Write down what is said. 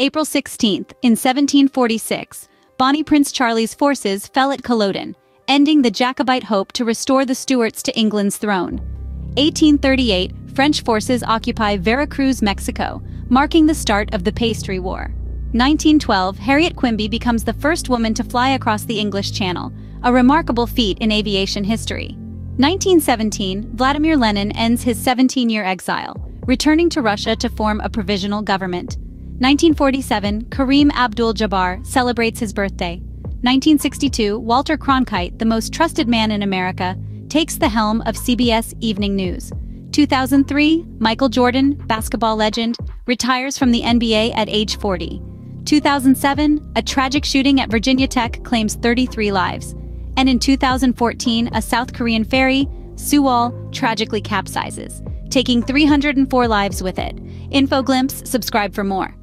April 16th, in 1746, Bonnie Prince Charlie's forces fell at Culloden, ending the Jacobite hope to restore the Stuarts to England's throne. 1838, French forces occupy Veracruz, Mexico, marking the start of the Pastry War. 1912, Harriet Quimby becomes the first woman to fly across the English Channel, a remarkable feat in aviation history. 1917, Vladimir Lenin ends his 17-year exile, returning to Russia to form a provisional government. 1947, Kareem Abdul-Jabbar celebrates his birthday. 1962, Walter Cronkite, the most trusted man in America, takes the helm of CBS Evening News. 2003, Michael Jordan, basketball legend, retires from the NBA at age 40. 2007, a tragic shooting at Virginia Tech claims 33 lives. And in 2014, a South Korean ferry, Sewol, tragically capsizes, taking 304 lives with it. InfoGlimpse, subscribe for more.